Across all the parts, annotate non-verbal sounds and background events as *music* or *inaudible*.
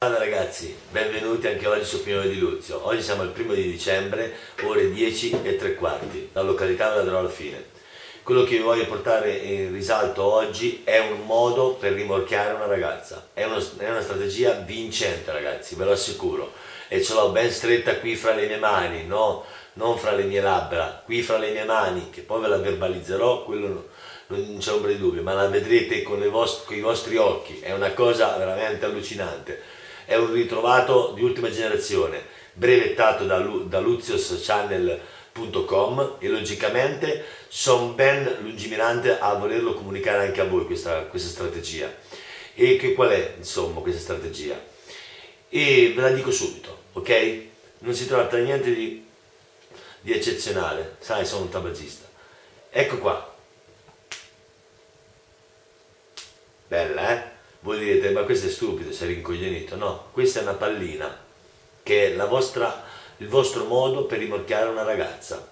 Ciao ragazzi, benvenuti anche oggi su Opinione di Luzio. Oggi siamo al primo di dicembre, ore 10 e tre quarti, la località della alla fine. Quello che vi voglio portare in risalto oggi è un modo per rimorchiare una ragazza. È, uno, è una strategia vincente ragazzi, ve lo assicuro. E ce l'ho ben stretta qui fra le mie mani, no? non fra le mie labbra, qui fra le mie mani, che poi ve la verbalizzerò, quello non c'è ombra di dubbio, ma la vedrete con, vostri, con i vostri occhi. È una cosa veramente allucinante è un ritrovato di ultima generazione, brevettato da, da luzioschannel.com e logicamente sono ben lungimirante a volerlo comunicare anche a voi questa, questa strategia. E che qual è insomma questa strategia? E ve la dico subito, ok? Non si tratta di niente di, di eccezionale, sai sono un tabagista. Ecco qua. Bella eh? Voi direte, ma questo è stupido, sei rincoglionito. No, questa è una pallina, che è vostra, il vostro modo per rimorchiare una ragazza.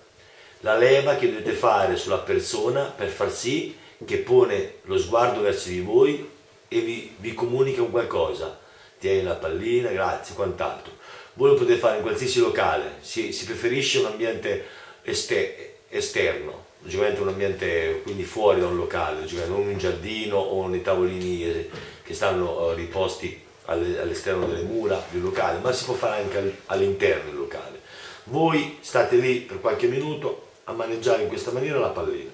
La leva che dovete fare sulla persona per far sì che pone lo sguardo verso di voi e vi, vi comunica un qualcosa. Tieni la pallina, grazie, quant'altro. Voi lo potete fare in qualsiasi locale, si, si preferisce un ambiente este, esterno, logicamente un ambiente quindi fuori da un locale, non un giardino o nei tavolini che stanno eh, riposti all'esterno delle mura del locale, ma si può fare anche all'interno del locale. Voi state lì per qualche minuto a maneggiare in questa maniera la pallina.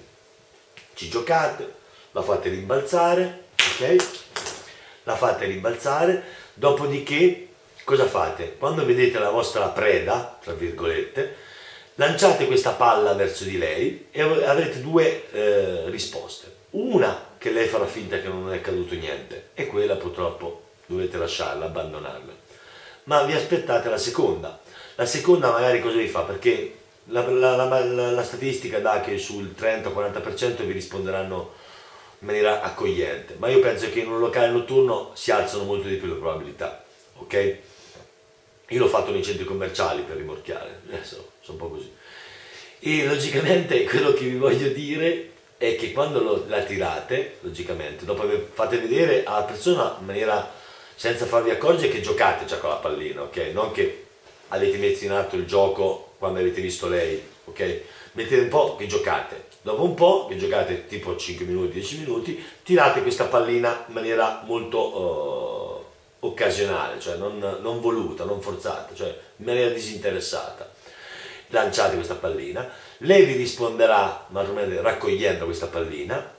Ci giocate, la fate rimbalzare, ok? La fate rimbalzare, dopodiché cosa fate? Quando vedete la vostra preda, tra virgolette, lanciate questa palla verso di lei e avrete due eh, risposte. Una che lei farà finta che non è accaduto niente e quella purtroppo dovete lasciarla, abbandonarla. Ma vi aspettate la seconda. La seconda magari cosa vi fa? Perché la, la, la, la statistica dà che sul 30-40% vi risponderanno in maniera accogliente, ma io penso che in un locale notturno si alzano molto di più le probabilità, ok? Io l'ho fatto nei centri commerciali per rimorchiare, adesso sono un po' così. E logicamente *laughs* quello che vi voglio dire è che quando lo, la tirate, logicamente, dopo aver fate vedere alla persona in maniera senza farvi accorgere che giocate già con la pallina, ok? Non che avete messo in atto il gioco quando avete visto lei, ok? Mettete un po' che giocate. Dopo un po', che giocate tipo 5 minuti, 10 minuti, tirate questa pallina in maniera molto... Uh, occasionale, cioè non, non voluta, non forzata, cioè in maniera disinteressata. Lanciate questa pallina, lei vi risponderà naturalmente raccogliendo questa pallina,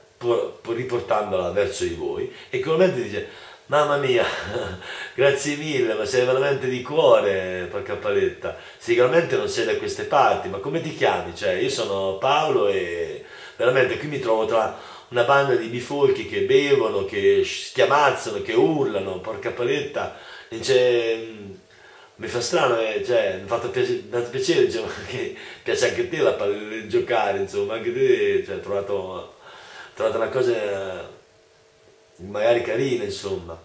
riportandola verso di voi e comunemente dice mamma mia, *laughs* grazie mille, ma sei veramente di cuore, porca paletta, sicuramente non sei da queste parti, ma come ti chiami? Cioè, io sono Paolo e veramente qui mi trovo tra una banda di bifolchi che bevono, che schiamazzano, che urlano, porca paletta, e c'è mm, mi fa strano, eh, cioè, mi ha fatto piacere, piacere diciamo, *laughs* che piace anche a te la palla giocare, insomma, anche te cioè, hai trovato, trovato una cosa magari carina, insomma,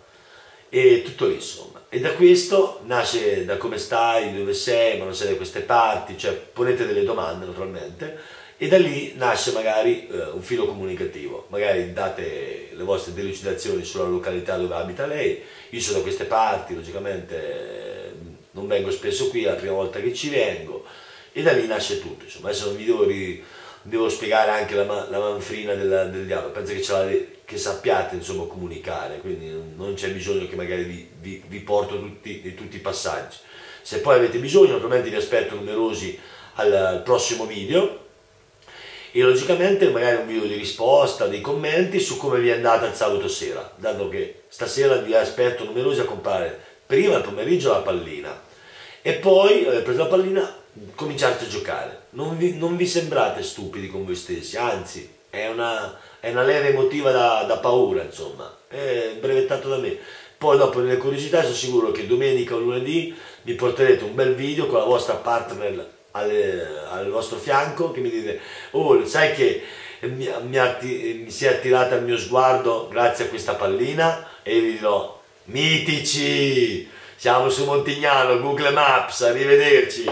e tutto lì, insomma. E da questo nasce da come stai, dove sei, ma non sei da queste parti, cioè ponete delle domande naturalmente, e da lì nasce magari eh, un filo comunicativo, magari date le vostre delucidazioni sulla località dove abita lei, io sono da queste parti, logicamente non vengo spesso qui, è la prima volta che ci vengo, e da lì nasce tutto, insomma, adesso non vi devo, ri, devo spiegare anche la, la manfrina del, del, diavolo, penso che, che sappiate insomma comunicare, quindi non c'è bisogno che magari vi, vi, vi porto tutti, tutti i passaggi. Se poi avete bisogno, naturalmente vi aspetto numerosi al, al prossimo video, e logicamente magari un video di risposta, dei commenti su come vi è andata il sabato sera, dato che stasera vi aspetto numerosi a comprare prima il pomeriggio la pallina e poi, aver preso la pallina, cominciate a giocare. Non vi, non vi sembrate stupidi con voi stessi, anzi è una, è una leva emotiva da, da paura, insomma, è brevettato da me. Poi dopo nelle curiosità sono sicuro che domenica o lunedì mi porterete un bel video con la vostra partner al, al vostro fianco che mi dite oh sai che mi, mi, mi si è attirata il mio sguardo grazie a questa pallina? E vi dirò mitici siamo su Montignano Google Maps arrivederci